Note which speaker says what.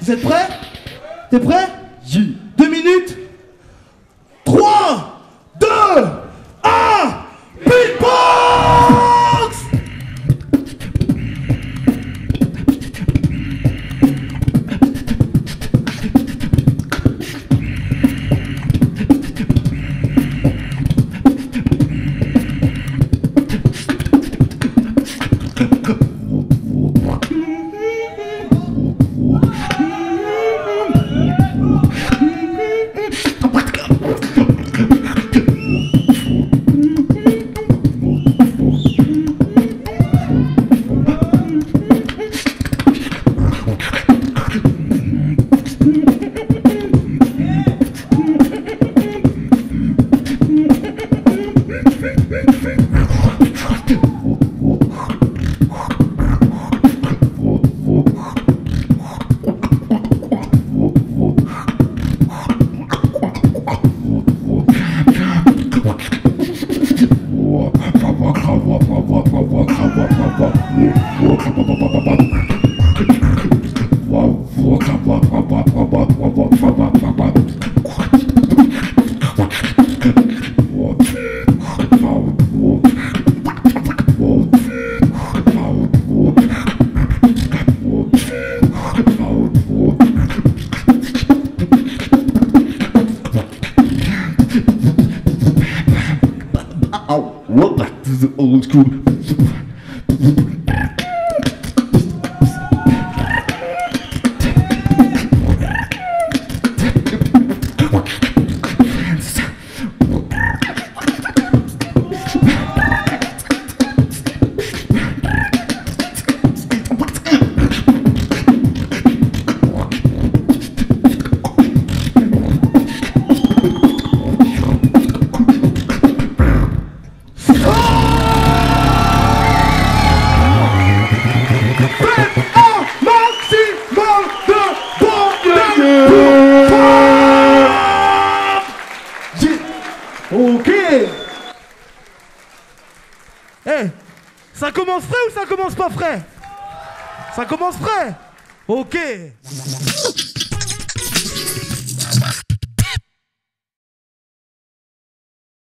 Speaker 1: Vous êtes prêts? T'es prêt? Deux minutes? Ow, uh,
Speaker 2: uh, what to the old school.
Speaker 1: Ça commence frais ou ça commence pas frais? Ça commence frais? Ok